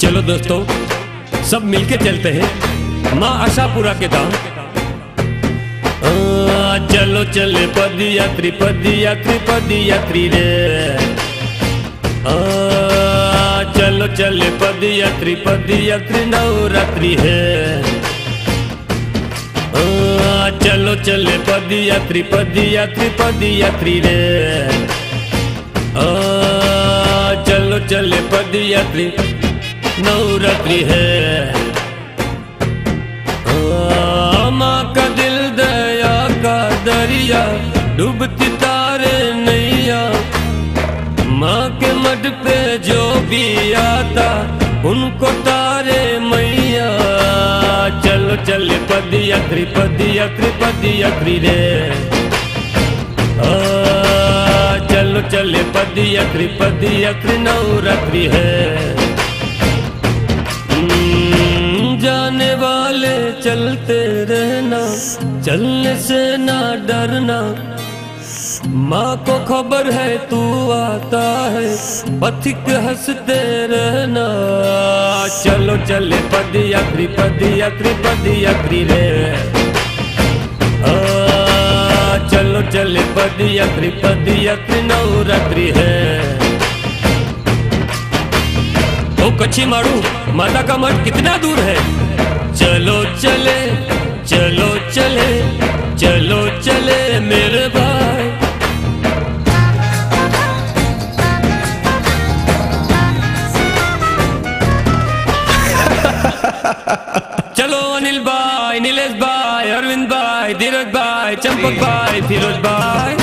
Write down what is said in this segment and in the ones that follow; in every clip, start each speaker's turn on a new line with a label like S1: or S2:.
S1: चलो दोस्तों सब मिलके चलते हैं। माँ आशापुरा के आ, चलो चले पद यात्री पद यात्री पद यात्री रे चलो चले पद यात्री पद यात्री नवरात्रि है। आ, चलो चले पद यात्री पद यात्री पद यात्री रे। आ, चलो चले पद यात्री नवरात्रि है। माँ का दिल दया का दरिया डूबती तारे नैया। माँ के मठ पे जो भी आता उनको तारे मैया चलो चले पद यात्री पद यात्री पद यात्री रे। आ, चलो चले पद यात्री पद यात्री नवरात्रि है। हम्म, जाने वाले चलते रहना चलने से ना डरना। माँ को खबर है तू आता है पथिक हँसते रहना। चलो चले पद यात्री पद यात्री रे। चलो चले पद यात्री पद यात्री नवरात्रि है। ओ कच्ची मारू, माता का मठ कितना दूर है? चलो चले चलो चले चलो चले भाई चलो अनिल भाई नीलेश भाई अरविंद भाई धीरज भाई चंपक भाई फिरोज भाई।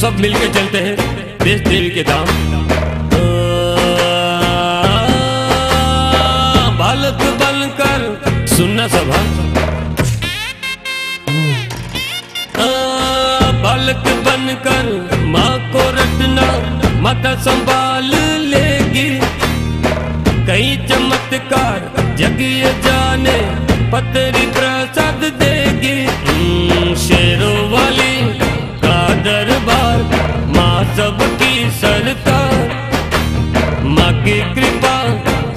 S1: सब मिलके चलते हैं देश देवी के धाम आ, बालक बनकर सुनना सभा। बालक बनकर माँ को रटना माता संभाल लेगी। कई चमत्कार जग जाने पतरी सबकी सरता माँ की कृपा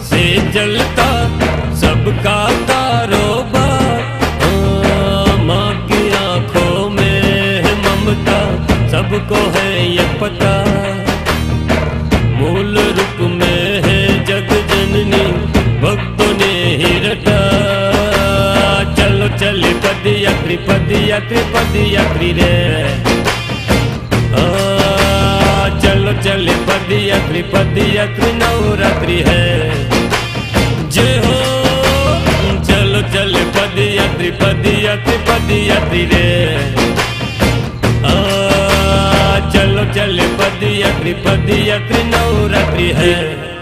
S1: से चलता सबका कारोबार। माँ की आँखों में है ममता, सबको है ये पता। मूल रूप में है जग जननी, भक्तों ने ही रटा चलो चले पद यात्री पद यात्री रे। चलो चले पद यात्री पद नवरात्रि है। जे हो चलो चले पद यात्री पद यात्री पद यात्री रे। आ, चलो चले पद यात्री पद यात्री नवरात्रि है।